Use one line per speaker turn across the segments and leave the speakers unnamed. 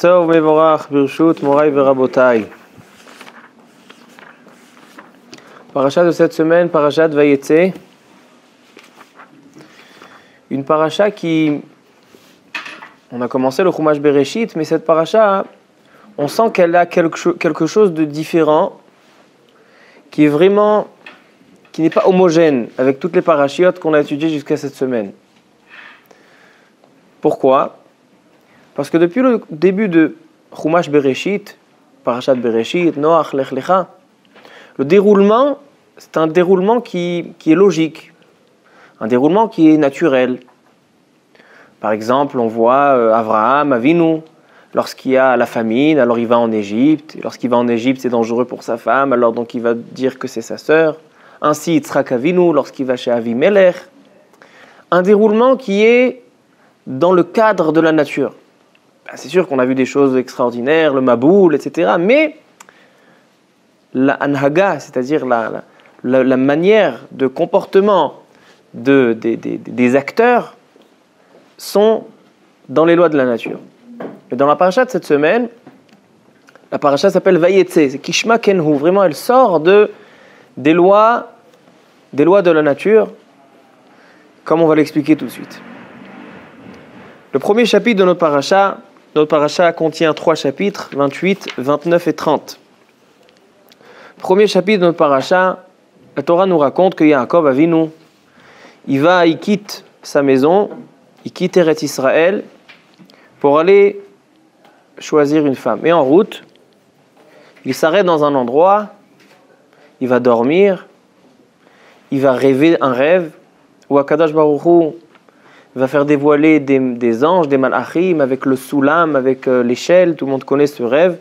Tov de cette semaine, Parachat Vayetse. Une paracha qui. On a commencé le Chumash Bereshit, mais cette paracha, on sent qu'elle a quelque chose de différent, qui est vraiment. qui n'est pas homogène avec toutes les parachiotes qu'on a étudiées jusqu'à cette semaine. Pourquoi? Parce que depuis le début de Chumash Bereshit, Parashat Bereshit, Noach, Lech Lecha, le déroulement, c'est un déroulement qui, qui, est logique, un déroulement qui est naturel. Par exemple, on voit euh, Abraham, Avinu, lorsqu'il y a la famine, alors il va en Égypte. Lorsqu'il va en Égypte, c'est dangereux pour sa femme, alors donc il va dire que c'est sa sœur. Ainsi, Yitzhak Avinu, lorsqu'il va chez Avimelech. Un déroulement qui est dans le cadre de la nature. Bah, c'est sûr qu'on a vu des choses extraordinaires, le maboul, etc. Mais la anhaga, c'est-à-dire la, la, manière de comportement de, des, acteurs, sont dans les lois de la nature. Et dans la paracha de cette semaine, la paracha s'appelle Vayetse, c'est Kishma Kenhu. Vraiment, elle sort de, des, lois, des lois de la nature, comme on va l'expliquer tout de suite. Le premier chapitre de notre paracha notre paracha contient trois chapitres, 28, 29 et 30. Premier chapitre de notre paracha, la Torah nous raconte que Yaakov Avinu, il va, il quitte sa maison, il quitte Eretz Israël pour aller choisir une femme. Et en route, il s'arrête dans un endroit, il va dormir, il va rêver un rêve où Akadash Baruch va faire dévoiler des, anges, des malachim, avec le soulam, avec euh, l'échelle. Tout le monde connaît ce rêve.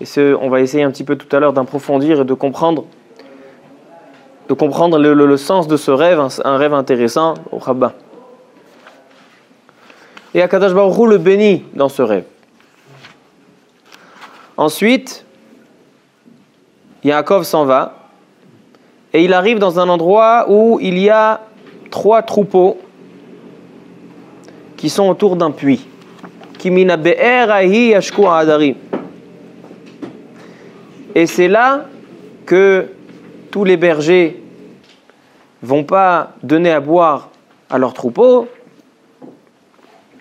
Et on va essayer un petit peu tout à l'heure d'approfondir et de comprendre, de comprendre le, sens de ce rêve, un, rêve intéressant au rabbin. Et Akadash Baruch le bénit dans ce rêve. Ensuite, Yaakov s'en va et il arrive dans un endroit où il y a trois troupeaux qui sont autour d'un puits. Et c'est là que tous les bergers vont pas donner à boire à leurs troupeaux.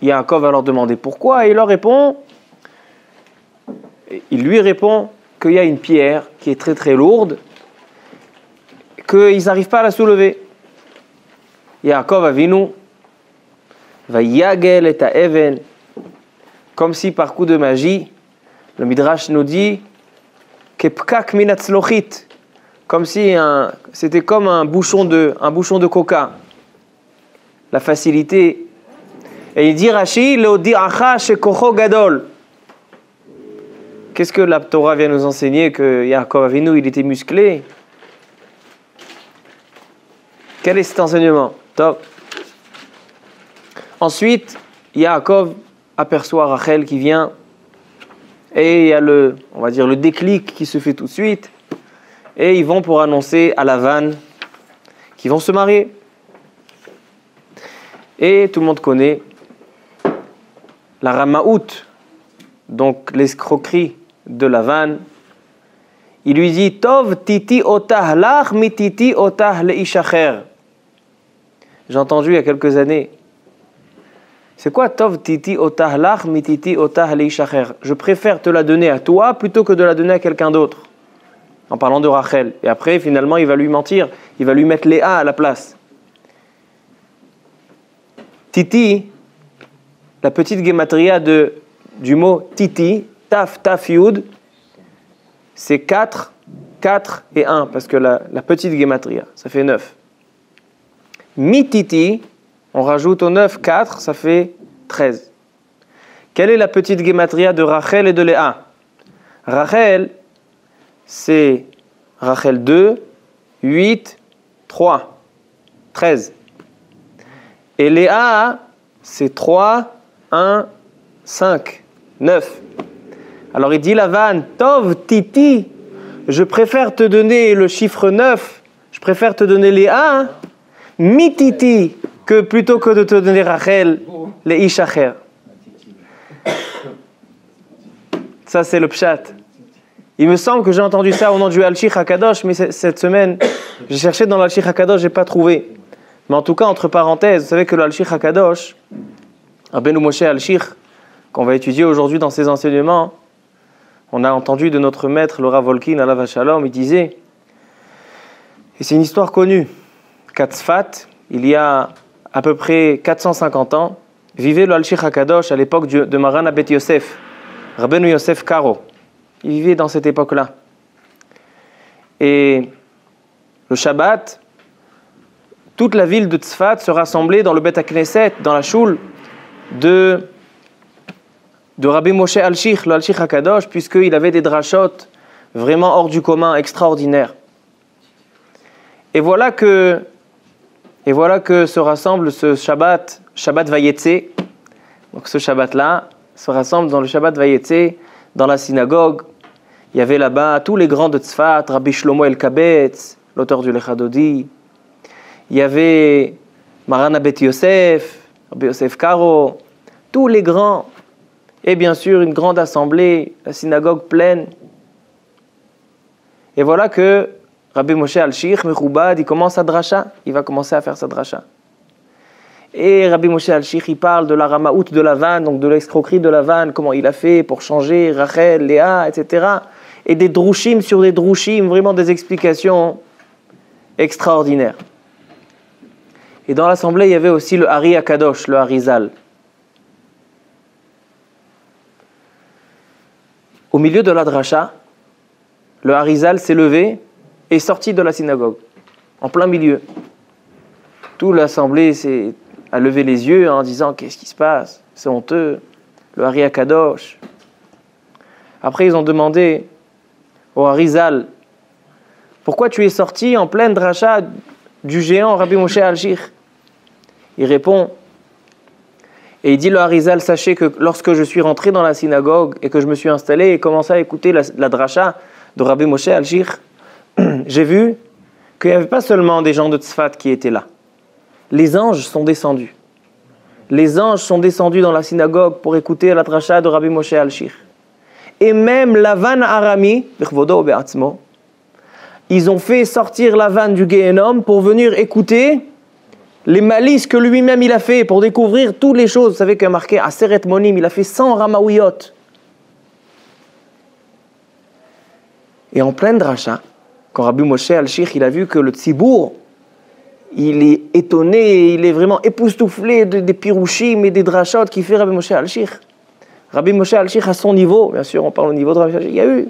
Yaakov va leur demander pourquoi et il leur répond, il lui répond qu'il y a une pierre qui est très très lourde, qu'ils n'arrivent pas à la soulever. Yaakov Avinu va yagel et even, comme si par coup de magie, le Midrash nous dit kepkak minatzlochit, comme si c'était comme un bouchon de un bouchon de coca. La facilité. Et il dit Rashi, gadol. Qu'est-ce que la Torah vient nous enseigner que Yaakov Avinu il était musclé? Quel est cet enseignement? Top. Ensuite, Yaakov aperçoit Rachel qui vient et il y a le, on va dire, le déclic qui se fait tout de suite. Et ils vont pour annoncer à la vanne qu'ils vont se marier. Et tout le monde connaît la ramaout, donc l'escroquerie de la vanne. Il lui dit Tov titi otah lach mititi otah leishacher. J'ai entendu il y a quelques années c'est quoi Tov titi otahlach mititi otah Je préfère te la donner à toi plutôt que de la donner à quelqu'un d'autre. En parlant de Rachel. Et après, finalement, il va lui mentir. Il va lui mettre les A à la place. Titi, la petite gematria de, du mot titi, taf, taf, yud, c'est 4, 4 et 1, parce que la, la petite gematria, ça fait 9. Mititi, on rajoute au 9 4, ça fait 13. Quelle est la petite gematria de Rachel et de Léa? Rachel, c'est Rachel 2, 8, 3, 13. Et Léa, c'est 3, 1, 5, 9. Alors il dit Lavan, Tov, Titi, je préfère te donner le chiffre 9, je préfère te donner Léa, mi Titi, que plutôt que de te donner Rachel, les Ishacher. Ça, c'est le pshat. Il me semble que j'ai entendu ça au nom du Al-Shikh HaKadosh, mais cette semaine, j'ai cherché dans l'Al-Shikh HaKadosh, je n'ai pas trouvé. Mais en tout cas, entre parenthèses, vous savez que l'Al-Shikh HaKadosh, Rabbeinu Moshe Al-Shikh, qu'on va étudier aujourd'hui dans ses enseignements, on a entendu de notre maître, Rav Volkin, Allah Shalom, il disait, et c'est une histoire connue, Katzfat, il y a à peu près 450 ans, vivait le Al-Shikh HaKadosh à l'époque de Maran Abet Yosef, Rabbeinu Yosef Karo. Il vivait dans cette époque-là. Et le Shabbat, toute la ville de Tzfat se rassemblait dans le Bet Knesset, dans la choule de, de Rabbi Moshe Al-Shich, le Al-Shich HaKadosh, puisqu'il avait des drachot vraiment hors du commun, extraordinaires. Et voilà que, et voilà que se rassemble ce Shabbat, Shabbat Vayetse. Donc ce Shabbat-là se rassemble dans le Shabbat Vayetse, dans la synagogue, il y avait là-bas tous les grands de Tzfat, Rabbi Shlomo El Kabetz, l'auteur du Lechadodi. Il y avait Marana Bet Yosef, Rabbi Yosef Karo, tous les grands. Et bien sûr, une grande assemblée, la synagogue pleine. Et voilà que Rabbi Moshe Al-Shir, Mechoubad, il commence à dracha. Il va commencer à faire sa dracha. Et Rabbi Moshe Al-Shir, il parle de la ramaout de la vanne, donc de l'escroquerie de la vanne, comment il a fait pour changer Rachel, Léa, etc et des drushim sur des drushim, vraiment des explications extraordinaires. Et dans l'assemblée, il y avait aussi le Hari Akadosh, le Harizal. Au milieu de la dracha, le Harizal s'est levé est sorti de la synagogue, en plein milieu. Toute l'assemblée a levé les yeux en disant Qu'est-ce qui se passe? C'est honteux. Le Hari Akadosh. Après, ils ont demandé au Harizal, pourquoi tu es sorti en pleine dracha du géant Rabbi Moshe Al-Shir? Il répond, et il dit le Harizal, sachez que lorsque je suis rentré dans la synagogue et que je me suis installé et commencé à écouter la, dracha de Rabbi Moshe Al-Shir, j'ai vu qu'il n'y avait pas seulement des gens de Tzfat qui étaient là. Les anges sont descendus. Les anges sont descendus dans la synagogue pour écouter la dracha de Rabbi Moshe Al-Shir et même la vanne Arami, ils ont fait sortir la vanne du Gehenom pour venir écouter les malices que lui-même il a fait, pour découvrir toutes les choses. Vous savez qu'il a marqué à Seret Monim, il a fait 100 Ramaouyot. Et en pleine dracha, quand Rabbi Moshe al-Shikh, il a vu que le Tzibour, il est étonné, il est vraiment époustouflé des pirouchim et des drachot qui fait Rabbi Moshe al-Shikh. Rabbi Moshe Al-Shikh, à son niveau, bien sûr, on parle au niveau de Rabbi Moshe, il y a eu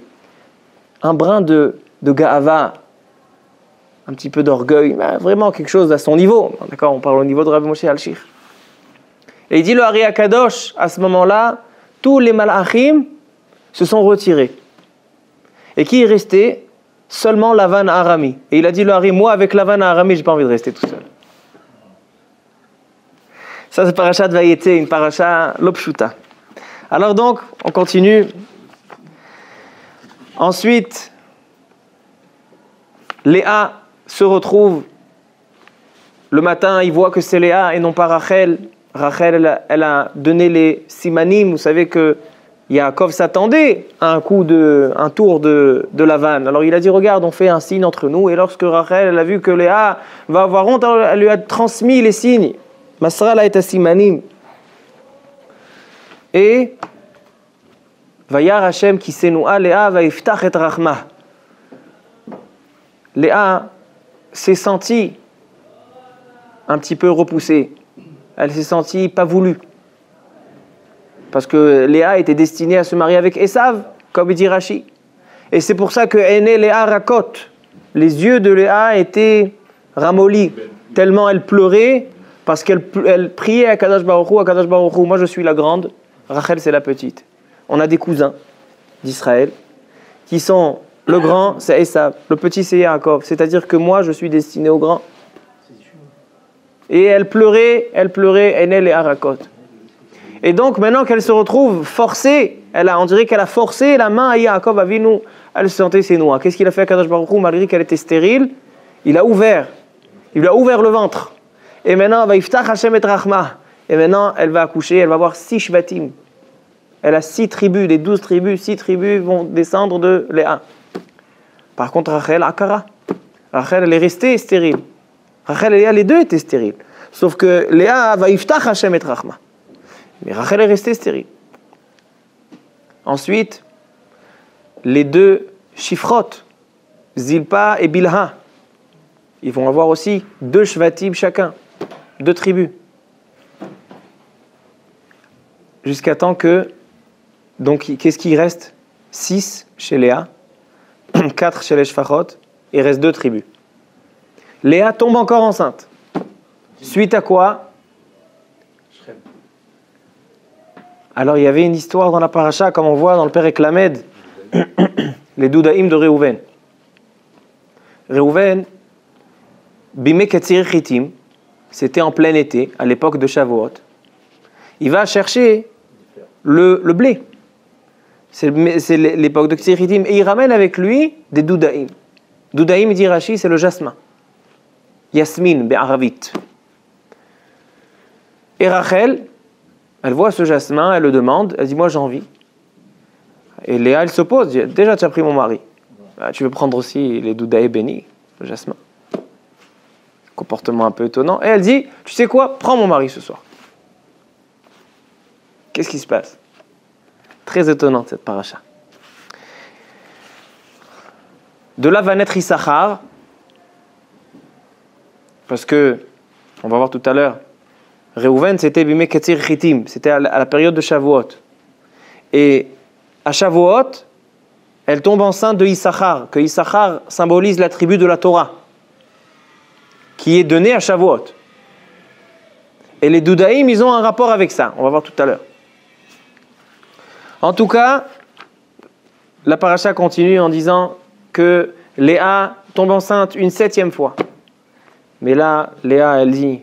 un brin de, de Ga'ava, un petit peu d'orgueil, mais vraiment quelque chose à son niveau. D'accord On parle au niveau de Rabbi Moshe Al-Shikh. Et il dit le Hari Akadosh, à ce moment-là, tous les malachim se sont retirés. Et qui est resté? Seulement Lavan Arami. Et il a dit le moi avec Lavan Arami, j'ai pas envie de rester tout seul. Ça, c'est parachat Vayete, une paracha Lopshuta. Alors donc, on continue. Ensuite, Léa se retrouve le matin, il voit que c'est Léa et non pas Rachel. Rachel, elle a, donné les simanim. Vous savez que Yaakov s'attendait à un coup de, tour de, de la vanne. Alors il a dit Regarde, on fait un signe entre nous. Et lorsque Rachel a vu que Léa va avoir honte, elle lui a transmis les signes. Masra la est simanim. Et Vayar Hashem qui s'enoua Léa va iftach et rachma. Léa s'est sentie un petit peu repoussée. Elle s'est sentie pas voulue. Parce que Léa était destinée à se marier avec Esav, comme dit Rashi. Et c'est pour ça que Léa racote. Les yeux de Léa étaient ramollis, tellement elle pleurait, parce qu'elle priait à Kadash Baruch à Kadash Baruch moi je suis la grande, Rachel c'est la petite. On a des cousins d'Israël qui sont le grand, c'est Esav, le petit, c'est Yaakov. C'est-à-dire que moi, je suis destiné au grand. Et elle pleurait, elle pleurait, Enel et Arakot. Et donc, maintenant qu'elle se retrouve forcée, elle a, on dirait qu'elle a forcé la main à Yaakov Avinu, elle se sentait ses noix. Qu'est-ce qu'il a fait à Kadosh Baruch malgré qu'elle était stérile? Il a ouvert, il lui a ouvert le ventre. Et maintenant, va Iftach Hashem et Rachma. Et maintenant, elle va accoucher, elle va avoir six shvatim. Elle a six tribus, les douze tribus, six tribus vont descendre de Léa. Par contre, Rachel, Akara. Rachel, elle est restée stérile. Rachel et Léa, les deux étaient stériles. Sauf que Léa va Iftach Hashem et Rachma. Mais Rachel est restée stérile. Ensuite, les deux Shifrot, Zilpa et Bilha, ils vont avoir aussi deux Shvatim chacun, deux tribus. Jusqu'à temps que, donc, qu'est-ce qui reste? Six chez Léa, quatre chez les Shfachot, et reste deux tribus. Léa tombe encore enceinte. Suite à quoi? Alors il y avait une histoire dans la paracha, comme on voit dans le Père Eklamed, les Doudaïm de Réhouven. Réhouven, Bimeketzir Chitim, c'était en plein été, à l'époque de Shavuot. Il va chercher le, blé. C'est l'époque de Ksiritim. Et il ramène avec lui des Doudaïm. Doudaïm, dit Rashi, c'est le jasmin. Yasmin, Be'aravit. Et Rachel, elle voit ce jasmin, elle le demande, elle dit Moi j'ai envie. Et Léa, elle s'oppose Déjà, tu as pris mon mari. Bah, tu veux prendre aussi les doudaïs bénis, le jasmin. Comportement un peu étonnant. Et elle dit Tu sais quoi Prends mon mari ce soir. Qu'est-ce qui se passe? Très étonnante cette paracha. De là va naître Issachar, parce que, on va voir tout à l'heure, Reuven, c'était Bimé Ketzir Chitim, c'était à la période de Shavuot. Et à Shavuot, elle tombe enceinte de Issachar, que Issachar symbolise la tribu de la Torah, qui est donnée à Shavuot. Et les Doudaïm, ils ont un rapport avec ça, on va voir tout à l'heure. En tout cas, la paracha continue en disant que Léa tombe enceinte une septième fois. Mais là, Léa, elle dit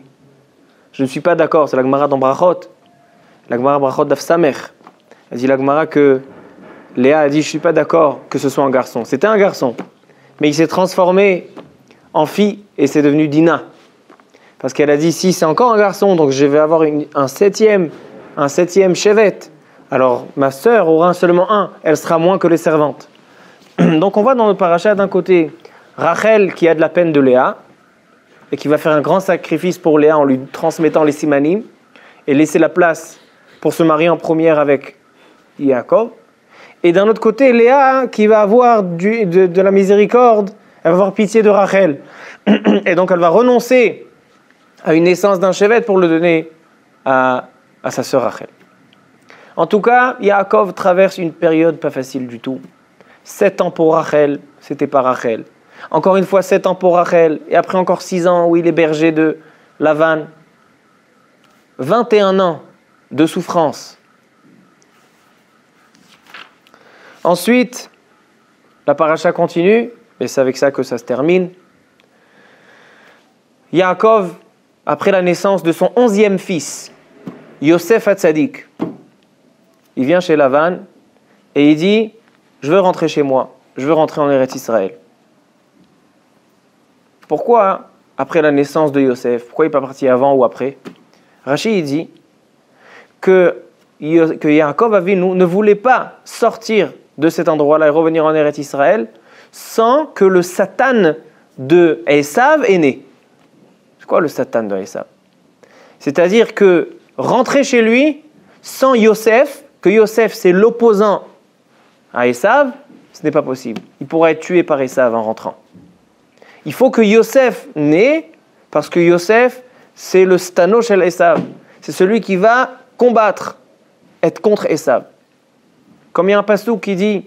je ne suis pas d'accord, c'est la Gemara dans Brachot. La Gemara Brachot d'Afsamer. Elle dit la Gemara que Léa a dit Je ne suis pas d'accord que ce soit un garçon. C'était un garçon, mais il s'est transformé en fille et c'est devenu Dina. Parce qu'elle a dit Si c'est encore un garçon, donc je vais avoir un septième, un septième chevette. Alors ma sœur aura seulement un, elle sera moins que les servantes. Donc on voit dans le parachat d'un côté Rachel qui a de la peine de Léa, et qui va faire un grand sacrifice pour Léa en lui transmettant les simanim et laisser la place pour se marier en première avec Yaakov. Et d'un autre côté, Léa qui va avoir de, la miséricorde, elle va avoir pitié de Rachel. Et donc elle va renoncer à une naissance d'un chevet pour le donner à, à sa sœur Rachel. En tout cas, Yaakov traverse une période pas facile du tout. Sept ans pour Rachel, c'était pas Rachel. Encore une fois, sept ans pour Rachel. Et après encore six ans où il est berger de Lavan. 21 ans de souffrance. Ensuite, la paracha continue, et c'est avec ça que ça se termine. Yaakov, après la naissance de son onzième fils, Yosef Hatzadik, il vient chez Lavan et il dit Je veux rentrer chez moi, je veux rentrer en Eretz Israël. Pourquoi après la naissance de Yosef Pourquoi il n'est pas parti avant ou après? Rachid dit que, que Yaakov ne voulait pas sortir de cet endroit-là et revenir en Eretz Israël sans que le Satan de Esav est né. C'est quoi le Satan de Esav? C'est-à-dire que rentrer chez lui sans Yosef, que Yosef c'est l'opposant à Esav, ce n'est pas possible. Il pourrait être tué par Esav en rentrant. Il faut que Yosef naisse, parce que Yosef, c'est le stano shel Esav. C'est celui qui va combattre, être contre Esav. Comme il y a un passou qui dit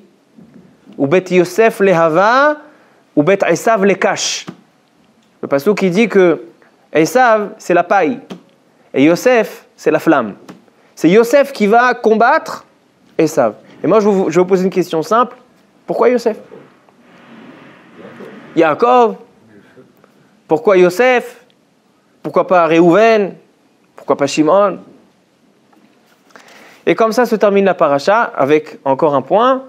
Ou bet Yosef le hava, ou bet Esav le cache. Le passou qui dit que Esav, c'est la paille, et Yosef, c'est la flamme. C'est Yosef qui va combattre Esav. Et moi, je vais vous poser une question simple. Pourquoi Yosef? Yaakov Pourquoi Yosef? Pourquoi pas Réhouven Pourquoi pas Shimon? Et comme ça se termine la paracha avec encore un point,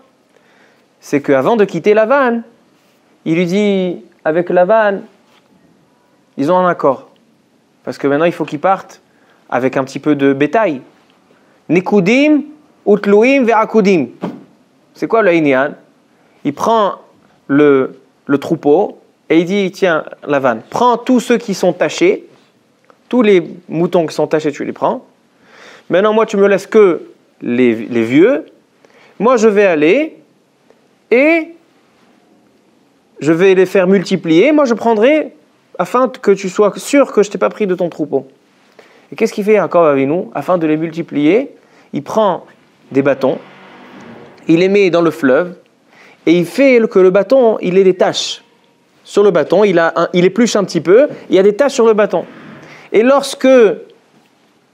c'est qu'avant de quitter la vanne, il lui dit avec la vanne, ils ont un accord. Parce que maintenant il faut qu'ils partent avec un petit peu de bétail. Nikudim, Utluim, Ve'akudim. C'est quoi le Inyan? Il prend le troupeau et il dit Tiens, la vanne, prends tous ceux qui sont tachés, tous les moutons qui sont tachés, tu les prends. Maintenant, moi, tu me laisses que les, les vieux. Moi, je vais aller et je vais les faire multiplier. Moi, je prendrai afin que tu sois sûr que je t'ai pas pris de ton troupeau. Et qu'est-ce qu'il fait encore avec nous? Afin de les multiplier, il prend des bâtons, il les met dans le fleuve, et il fait que le bâton, il ait des taches. Sur le bâton, il, a un, il épluche un petit peu, il y a des taches sur le bâton. Et lorsque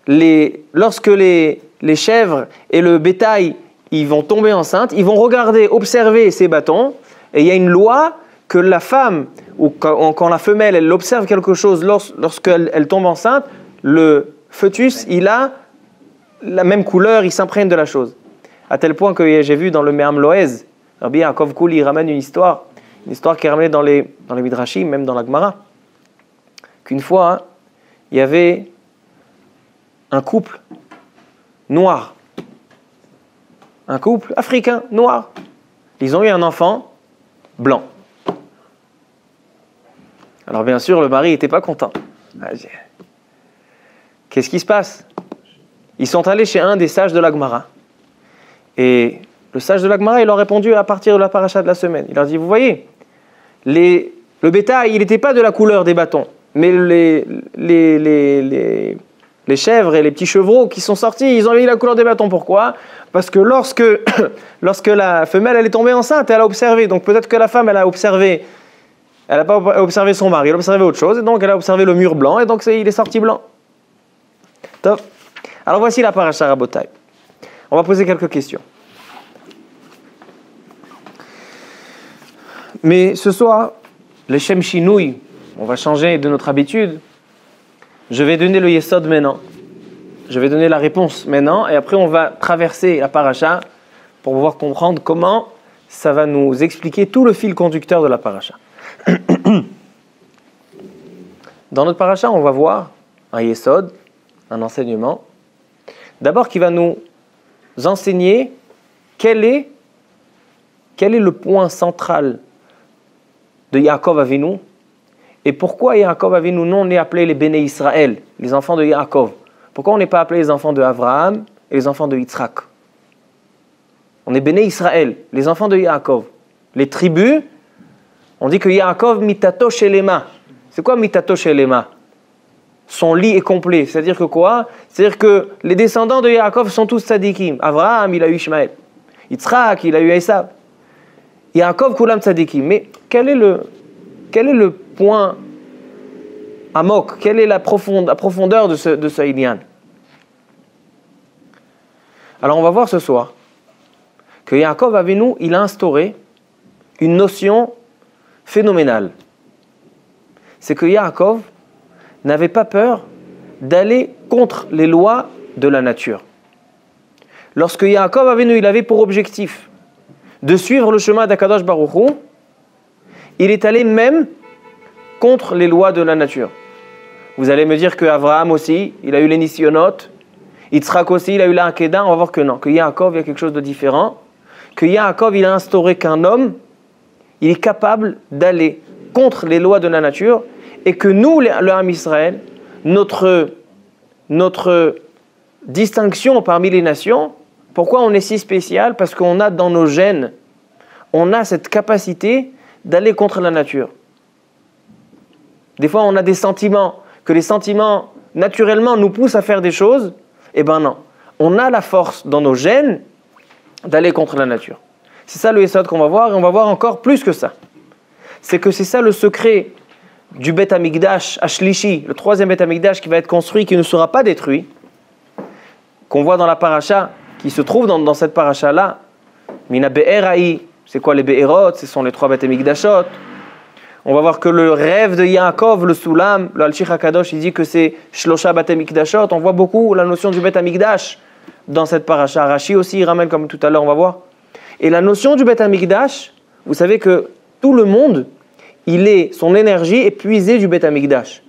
les, lorsque les, les chèvres et le bétail ils vont tomber enceintes, ils vont regarder, observer ces bâtons, et il y a une loi que la femme, ou quand, la femelle, elle observe quelque chose lorsqu'elle elle tombe enceinte, le fœtus, il a la même couleur, il s'imprègne de la chose. À tel point que j'ai vu dans le Me'am Loez, Rabbi Yaakov il ramène une histoire, une histoire qui est ramenée dans les, dans Midrashim, même dans la Gemara, qu'une fois, hein, il y avait un couple noir, un couple africain noir. Ils ont eu un enfant blanc. Alors bien sûr, le mari n'était pas content. Ah, Qu'est-ce qui se passe? Ils sont allés chez un des sages de l'Agmara. Et le sage de l'Agmara, il leur a répondu à partir de la paracha de la semaine. Il leur dit, vous voyez, le bétail, il n'était pas de la couleur des bâtons, mais les, chèvres et les petits chevreaux qui sont sortis, ils ont eu la couleur des bâtons. Pourquoi? Parce que lorsque, lorsque la femelle, elle est tombée enceinte, elle a observé. Donc peut-être que la femme, elle a observé, elle n'a pas observé son mari, elle a observé autre chose, et donc elle a observé le mur blanc, et donc il est sorti blanc. Top. Alors voici la paracha Rabotai. On va poser quelques questions. Mais ce soir, le Shem Shinui, on va changer de notre habitude. Je vais donner le Yesod maintenant. Je vais donner la réponse maintenant et après on va traverser la paracha pour pouvoir comprendre comment ça va nous expliquer tout le fil conducteur de la paracha. Dans notre paracha, on va voir un Yesod, un enseignement, d'abord qui va nous enseigner quel est, quel est le point central de Yaakov Avinu et pourquoi Yaakov Avinu, non, on est appelé les Béné Israël, les enfants de Yaakov? Pourquoi on n'est pas appelé les enfants de Abraham et les enfants de Yitzhak? On est Béné Israël, les enfants de Yaakov. Les tribus, on dit que Yaakov mitato shelema. C'est quoi mitato shelema son lit est complet. C'est-à-dire que quoi? C'est-à-dire que les descendants de Yaakov sont tous tzadikim. Abraham, il a eu Ishmael. Yitzhak, il a eu Esav. Yaakov, kulam tzadikim. Mais quel est le, quel est le point amok? Quelle est la, profondeur de ce, de Alors on va voir ce soir que Yaakov nous, il a instauré une notion phénoménale. C'est que Yaakov, n'avait pas peur d'aller contre les lois de la nature. Lorsque Yaakov avait, il avait pour objectif de suivre le chemin d'Akadosh Baruch il est allé même contre les lois de la nature. Vous allez me dire que Abraham aussi, il a eu les Nisyonotes, Yitzhak aussi, il a eu l'Akedah, on va voir que non, que Yaakov, il y a quelque chose de différent, que Yaakov, il a instauré qu'un homme, il est capable d'aller contre les lois de la nature et que nous, le Israël, notre, notre distinction parmi les nations, pourquoi on est si spécial? Parce qu'on a dans nos gènes, on a cette capacité d'aller contre la nature. Des fois, on a des sentiments, que les sentiments, naturellement, nous poussent à faire des choses. Eh ben non. On a la force dans nos gènes d'aller contre la nature. C'est ça le Essad qu'on va voir, et on va voir encore plus que ça. C'est que c'est ça le secret du Bet Amigdash Ashlishi, le troisième Bet Amigdash qui va être construit, qui ne sera pas détruit, qu'on voit dans la paracha, qui se trouve dans, cette paracha-là, Mina C'est quoi les Be'erot? Ce sont les trois Beth Amikdashot. On va voir que le rêve de Yaakov, le Soulam, le Al HaKadosh, il dit que c'est Shlosha Beth. On voit beaucoup la notion du Beth Amikdash dans cette paracha. Rashi aussi, il ramène comme tout à l'heure, on va voir. Et la notion du Beth Amikdash, vous savez que tout le monde, il est, son énergie est puisée du Beth Amikdash.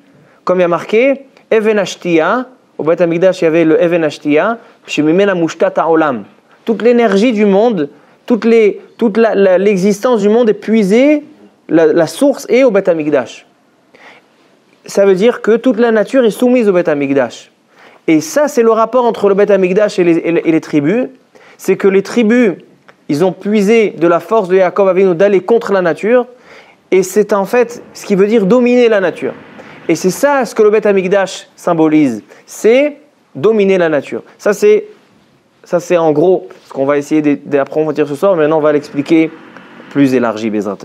Comme il y a marqué, Even Ashtia, au Beth Amikdash, il y avait le Even Ashtia, Shemimena Olam. Toute l'énergie du monde, toute l'existence du monde est puisée, la, source est au Beth Amikdash. Ça veut dire que toute la nature est soumise au Beth Amikdash. Et ça, c'est le rapport entre le Beth Amikdash et les, et les tribus. C'est que les tribus, ils ont puisé de la force de Yaakov Avinu d'aller contre la nature. Et c'est en fait ce qui veut dire dominer la nature. Et c'est ça ce que le Beth Amikdash symbolise. C'est dominer la nature. Ça, c'est, ça, c'est en gros ce qu'on va essayer d'approfondir ce soir. Maintenant, on va l'expliquer plus élargi, Bezrat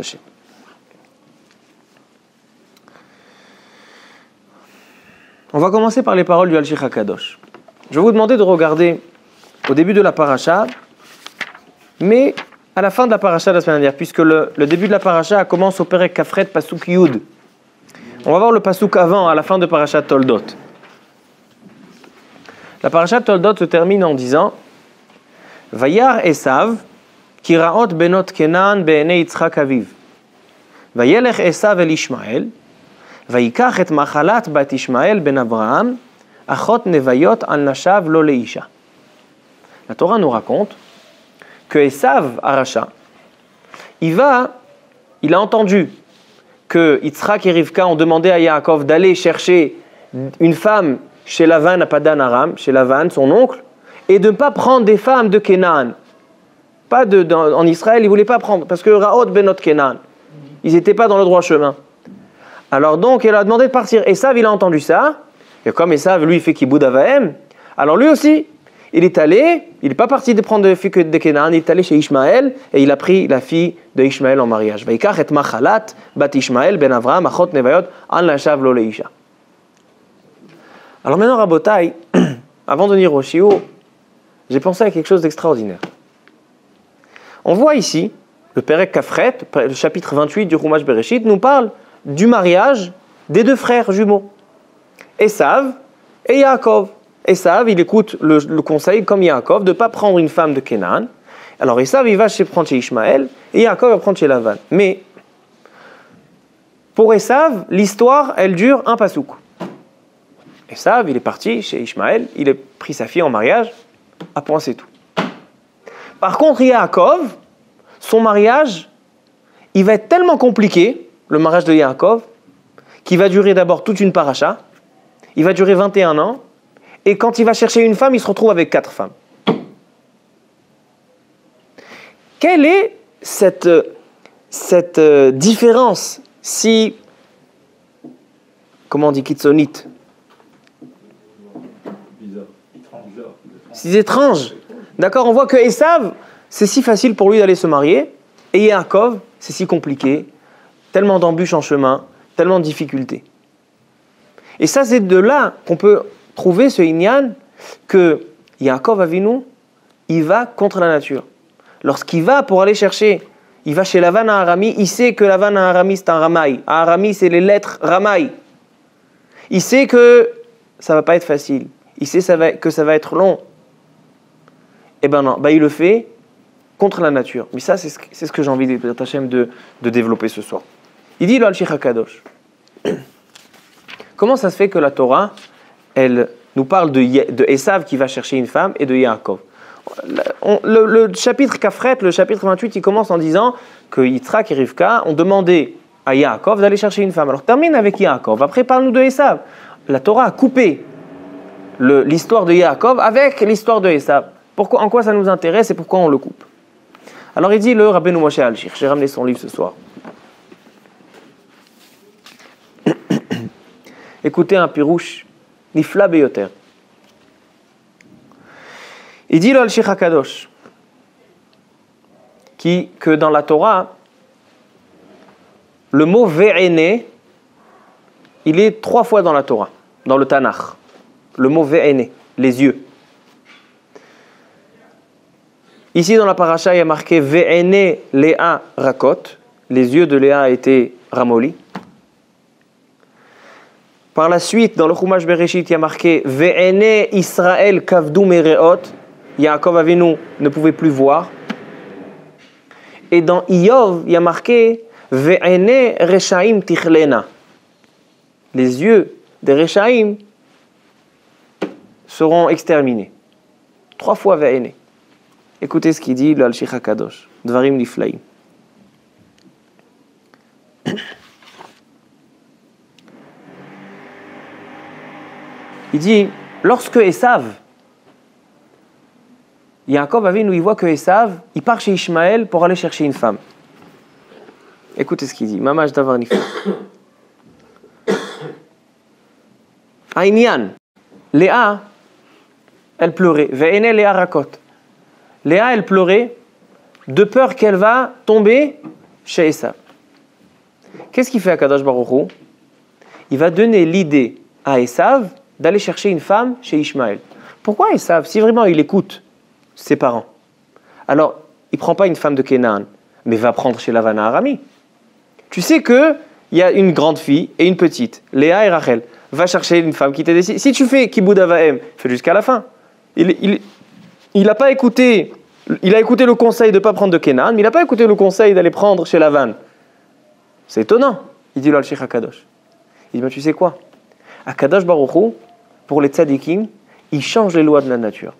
On va commencer par les paroles du Al-Shikh HaKadosh. Je vais vous demander de regarder au début de la paracha, mais à la fin de la paracha de la semaine dernière, puisque le, début de la paracha commence au Perek Kafret Pasuk Yud. On va voir le Pasuk avant, à la fin de paracha Toldot. La paracha Toldot se termine en disant וירא עשו כי רעות בנות קנען בעיני יצחק אביו. וילך עשו אל ישמעאל, ויקח את מחלת בת ישמעאל בן אברהם, אחות נוויות על נשיו לא לאישה. התורה נורא קונט, כעשו הרשע, היווה, אילה אנטנג'ו, כיצחק ורבקה ודמנדה היה יעקב דלי שרשי אינפם של לבן הפדן ארם, של לבן, צורנוקל, et de ne pas prendre des femmes de Canaan. Pas de, en Israël, ils ne voulaient pas prendre, parce que Raot benot Kenan, ils n'étaient pas dans le droit chemin. Alors donc, il a demandé de partir. Esav, il a entendu ça. Et comme Esav, lui, il fait Kiboud Avahem, alors lui aussi, il est allé, il n'est pas parti de prendre de fille de Kenan, il est allé chez Ishmaël et il a pris la fille de Ishmaël en mariage. Et. Alors maintenant, Rabotai, avant de venir au Shio, j'ai pensé à quelque chose d'extraordinaire. On voit ici, le Perek Kafret, le chapitre 28 du Rumash Bereshit, nous parle du mariage des deux frères jumeaux, Esav et Yaakov. Esav, il écoute le, conseil, comme Yaakov, de ne pas prendre une femme de Kenan. Alors Esav, il va chez, prendre chez Ishmaël, et Yaakov va prendre chez Lavan. Mais pour Esav, l'histoire, elle dure un pasouk. Esav, il est parti chez Ishmaël, il a pris sa fille en mariage, à point c'est tout. Par contre, Yaakov, son mariage, il va être tellement compliqué le mariage de Yaakov, qui va durer d'abord toute une paracha, il va durer 21 ans, et quand il va chercher une femme, il se retrouve avec quatre femmes. Quelle est cette, cette euh, différence si, comment on dit kitsonite? Si étrange. D'accord, on voit que Esav, c'est si facile pour lui d'aller se marier, et Yaakov, c'est si compliqué tellement d'embûches en chemin, tellement de difficultés. Et ça, c'est de là qu'on peut trouver ce Inyan que Yaakov Avinu, il va contre la nature. Lorsqu'il va pour aller chercher, il va chez Lavan à Arami, il sait que Lavan à Arami c'est un Ramaï. Arami, c'est les lettres Ramaï. Il sait que ça va pas être facile. Il sait que ça va être long. Eh ben non, bah il le fait contre la nature. Mais ça, c'est ce, que j'ai envie de, de développer ce soir. Il dit le Kadosh. Comment ça se fait que la Torah, elle nous parle de, de Esav qui va chercher une femme et de Yaakov? Le, chapitre Kafret, le chapitre 28, il commence en disant que Yitzhak et Rivka ont demandé à Yaakov d'aller chercher une femme. Alors termine avec Yaakov. Après, parle-nous de Esav. La Torah a coupé l'histoire de Yaakov avec l'histoire de Esav. Pourquoi, en quoi ça nous intéresse et pourquoi on le coupe Alors il dit le Rabbeinu Moshe Al-Shir. J'ai ramené son livre ce soir. Écoutez un pirouche, nifla beyoter. Il dit le al Kadosh qui, que dans la Torah, le mot ve'ene, il est trois fois dans la Torah, dans le Tanakh. Le mot ve'ene, les yeux. Ici, dans la paracha, il y a marqué Ve'ene Léa Rakot. Les yeux de Léa étaient ramollis. Par la suite, dans le Chumash Bereshit, il y a marqué Ve'ene Israël Kavdu Mereot. Yaakov Avinu ne pouvait plus voir. Et dans Iyov, il y a marqué Ve'ene Reshaim Tichlena. Les yeux des Reshaim seront exterminés. Trois fois Ve'ene. Écoutez ce qu'il dit le Al-Shikh HaKadosh. Dvarim Niflaim. Il dit, lorsque Esav, Yaakov Avinu, il voit que Esav, il part chez Ishmaël pour aller chercher une femme. Écoutez ce qu'il dit, Mamaj Davar Niflaim. Aïnian, Léa, elle pleurait. Ve'ene Léa Rakot. Léa, elle pleurait de peur qu'elle va tomber chez Esav. Qu'est-ce qu'il fait à Kadosh Baruch Il va donner l'idée à Esav d'aller chercher une femme chez Ishmaël. Pourquoi Esav? Si vraiment il écoute ses parents, alors il prend pas une femme de Canaan, mais va prendre chez Lavana Arami. Tu sais que il y a une grande fille et une petite, Léa et Rachel. Va chercher une femme qui t'a décidé. Si tu fais Kibud Avaem, fais jusqu'à la fin. Il, il, pas écouté, il a écouté le conseil de ne pas prendre de Kenan, mais il n'a pas écouté le conseil d'aller prendre chez Lavan. C'est étonnant, il dit l'Al-Sheikh Akadosh. Il dit, mais tu sais quoi? Akadosh Baruchou, pour les tzadikim, il change les lois de la nature.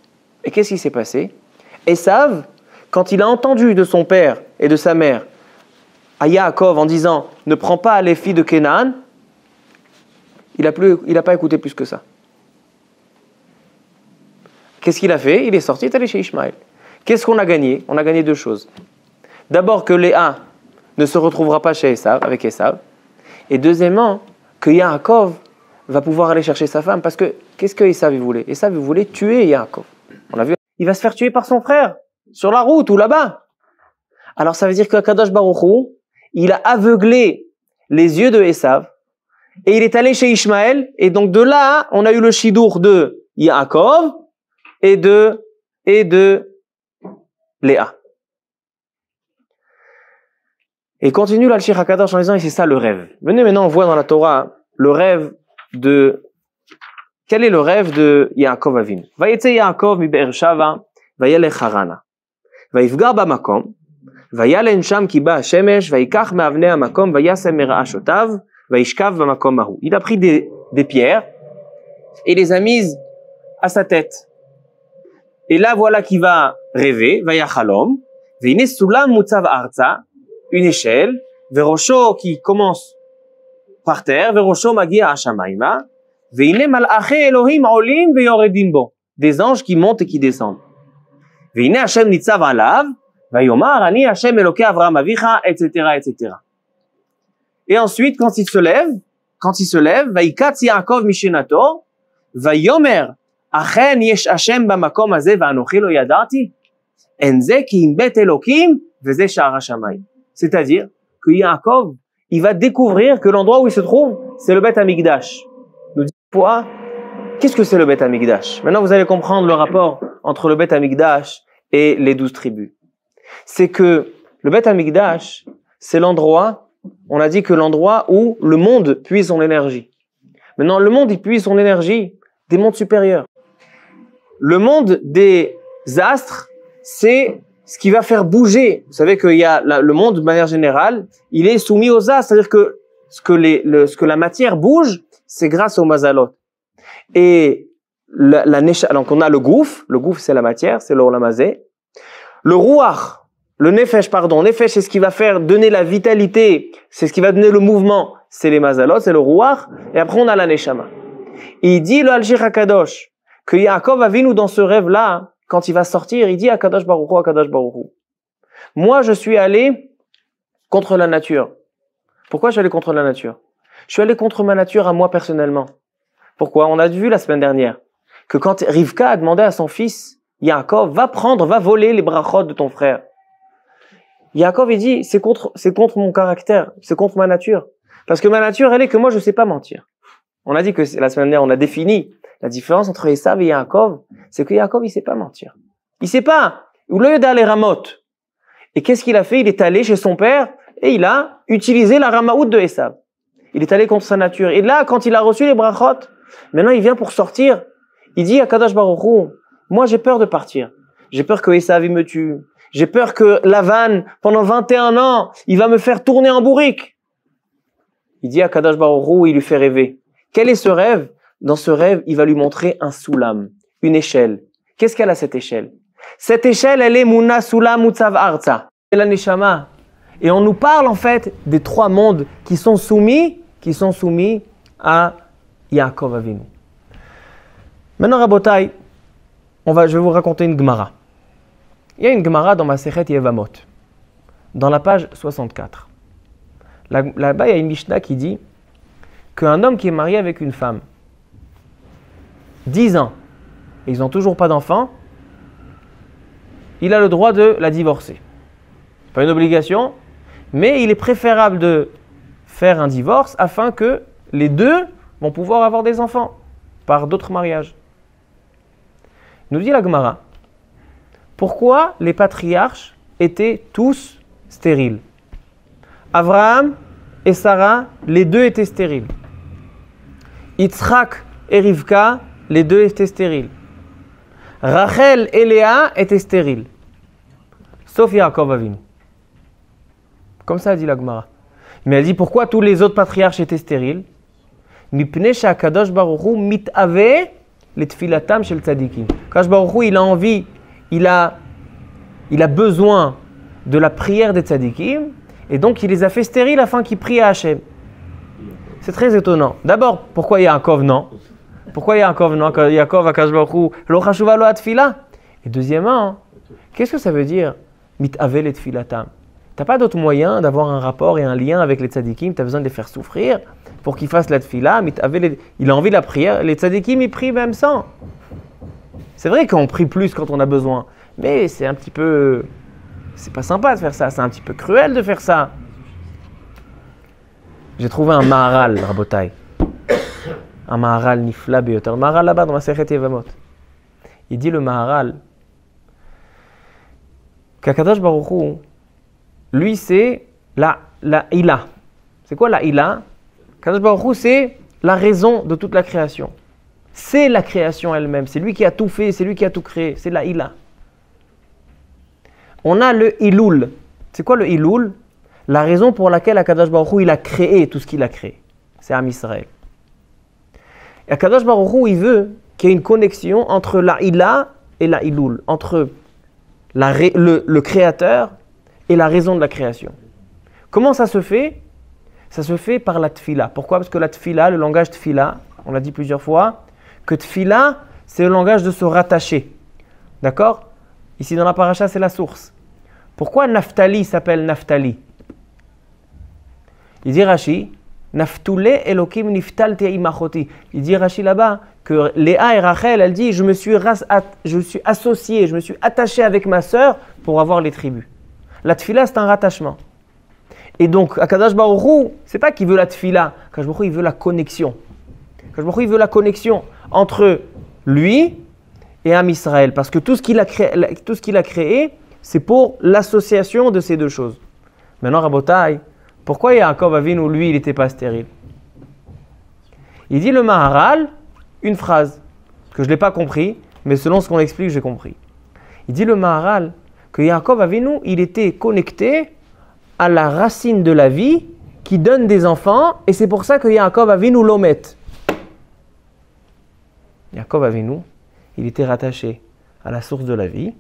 Et qu'est-ce qui s'est passé? Esav, quand il a entendu de son père et de sa mère, à Yaakov en disant Ne prends pas les filles de Kenan, il n'a pas écouté plus que ça. Qu'est-ce qu'il a fait? Il est sorti, il est allé chez Ishmaël. Qu'est-ce qu'on a gagné? On a gagné deux choses. D'abord que Léa ne se retrouvera pas chez Esav, avec Esav. Et deuxièmement, que Yaakov va pouvoir aller chercher sa femme. Parce que qu'est-ce que Esav voulait? Esav voulait tuer Yaakov. On a vu, il va se faire tuer par son frère, sur la route ou là-bas. Alors ça veut dire que Kadosh Baruchou, il a aveuglé les yeux de Esav et il est allé chez Ishmaël. Et donc de là, on a eu le chidour de Yaakov et de, et de Léa. Et continue l'Al-Shir HaKadosh en disant, et c'est ça le rêve. Venez maintenant, on voit dans la Torah le rêve de... Quel est le rêve de Yaakov Avin Vayetse Yaakov mi Be'ershava, vayelech Harana. ויפגע במקום, וילן שם כי בא השמש, ויקח מאבני המקום, וישם מרעשותיו, וישכב במקום ההוא. Il a pris des, des pierres et les a mises à sa tête. Et là, voilà qu'il va rêver, va yachalom, veine sulam mutzav arza, une échelle, verosho qui commence par terre, verosho magia ashamaima, veine malache Elohim olim veyoredim bo, des anges qui montent et qui descendent. Veine Hashem nitzav alav, vayomar ani Hashem Eloke Avraham avicha, etc., etc. Et ensuite, quand il se lève, quand il se lève, vaikatz Yaakov mishenato, vayomer אכן יש השם במקום הזה ואנוכי לא ידעתי? אין זה כי אם בית אלוקים וזה שער השמיים. C'est-à-dire que Yaakov, il va découvrir que l'endroit où il se trouve, c'est le Beth Amikdash. Nous dit quoi Qu'est-ce que c'est le Beth Amikdash Maintenant, vous allez comprendre le rapport entre le Beth Amikdash et les douze tribus. C'est que le Beth Amikdash, c'est l'endroit, on a dit que l'endroit où le monde puise son énergie. Maintenant, le monde, il puise son énergie des mondes supérieurs. Le monde des astres, c'est ce qui va faire bouger. Vous savez qu'il y a le monde de manière générale, il est soumis aux astres, c'est-à-dire que ce que, les, le, ce que la matière bouge, c'est grâce au mazalot. Et la, la donc on a le gouffre, le gouffre c'est la matière, c'est l'orlamazé. Le rouach, le nefesh, pardon, nefesh c'est ce qui va faire donner la vitalité, c'est ce qui va donner le mouvement, c'est les mazalot, c'est le rouach. Et après on a la neshama. il dit le Algir Hakadosh, que Yaakov Avinu dans ce rêve-là, quand il va sortir, il dit à Kadosh Baruch à Kadosh Baruch Moi, je suis allé contre la nature. Pourquoi je suis allé contre la nature? Je suis allé contre ma nature à moi personnellement. Pourquoi? On a vu la semaine dernière que quand Rivka a demandé à son fils, Yaakov, va prendre, va voler les brachot de ton frère. Yaakov, il dit, c'est contre, c'est contre mon caractère, c'est contre ma nature. Parce que ma nature, elle est que moi, je sais pas mentir. On a dit que la semaine dernière, on a défini la différence entre Esav et Yaakov, c'est que Yaakov, il sait pas mentir. Il sait pas. Ou lieu d'aller Ramot. Et qu'est-ce qu'il a fait? Il est allé chez son père et il a utilisé la Ramaout de Esav. Il est allé contre sa nature. Et là, quand il a reçu les brachot, maintenant il vient pour sortir. Il dit à Kadash Baruch moi j'ai peur de partir. J'ai peur que Esav me tue. J'ai peur que Lavan, pendant 21 ans, il va me faire tourner en bourrique. Il dit à Kadash Baruch il lui fait rêver. Quel est ce rêve? Dans ce rêve, il va lui montrer un soulam, une échelle. Qu'est-ce qu'elle a cette échelle? Cette échelle, elle est Muna Sulam Utsav Arza. C'est la Neshama. Et on nous parle en fait des trois mondes qui sont soumis, qui sont soumis à Yaakov Avinu. Maintenant, Rabotai, on va, je vais vous raconter une Gemara. Il y a une Gemara dans ma Sechet Yevamot, dans la page 64. Là-bas, il y a une Mishnah qui dit qu'un homme qui est marié avec une femme, 10 ans, et ils n'ont toujours pas d'enfant, il a le droit de la divorcer. Pas une obligation, mais il est préférable de faire un divorce afin que les deux vont pouvoir avoir des enfants par d'autres mariages. Nous dit la Gemara, pourquoi les patriarches étaient tous stériles? Abraham et Sarah, les deux étaient stériles. Yitzhak et Rivka, les deux étaient stériles. Rachel et Léa étaient stériles. Sauf Yaakov Avinu. Comme ça dit la Gemara. Mais elle dit pourquoi tous les autres patriarches étaient stériles? Baruchu, il a envie, il a, il a besoin de la prière des tzadikim, et donc il les a fait stériles afin qu'ils prient à Hachem. C'est très étonnant. D'abord, pourquoi il y a un covenant Pourquoi il y a un covenant quand Yaakov a Kadosh Baruchu lo lo atfila Et deuxièmement, qu'est-ce que ça veut dire mitave les tfilatam? T'as pas d'autre moyen d'avoir un rapport et un lien avec les tzadikim, tu as besoin de les faire souffrir pour qu'ils fassent la tfila, mais il a envie de la prière, les tzadikim ils prient même sans. C'est vrai qu'on prie plus quand on a besoin, mais c'est un petit peu... C'est pas sympa de faire ça, c'est un petit peu cruel de faire ça. J'ai trouvé un maharal, Rabotai. Un maharal nifla beyoter. Un maharal là-bas dans la Sechet Yevamot. Il dit le maharal qu'Akadosh Baruch lui, c'est la, la ila. C'est quoi la ila? Kadosh Baruch c'est la raison de toute la création. C'est la création elle-même. C'est lui qui a tout fait, c'est lui qui a tout créé. C'est la ila. On a le ilul. C'est quoi le ilul La raison pour laquelle Akadosh Baruch il a créé tout ce qu'il a créé. C'est Am Israël. Et Akadosh Baruch il veut qu'il y ait une connexion entre la ila et la ilul, entre le, créateur et la raison de la création. Comment ça se fait? Ça se fait par la tfila. Pourquoi? Parce que la tfila, le langage tfila, on l'a dit plusieurs fois, que tfila, c'est le langage de se rattacher. D'accord? Ici dans la paracha, c'est la source. Pourquoi Naftali s'appelle Naftali Il dit Rashi, Naftule Elokim Niftal Teimachoti. Il dit Rashi là-bas que Léa et Rachel, elle dit Je me suis, suis associé, je me suis attaché avec ma sœur pour avoir les tribus. La tfila, c'est un rattachement. Et donc, Akadash Baruchou, c'est pas qu'il veut la tfila. Akadash Baruchou, il veut la connexion. Akadash Baruchou, il veut la connexion entre lui et Am Israël. Parce que tout ce qu'il a créé, tout ce qu'il a créé c'est pour l'association de ces deux choses. Maintenant, Rabotai, pourquoi Yaakov Avinu, lui, il n'était pas stérile Il dit le Maharal, une phrase que je n'ai pas compris, mais selon ce qu'on explique, j'ai compris. Il dit le Maharal, que Yaakov Avinu, il était connecté à la racine de la vie qui donne des enfants, et c'est pour ça que Yaakov Avinu l'omet. Yaakov Avinu, il était rattaché à la source de la vie,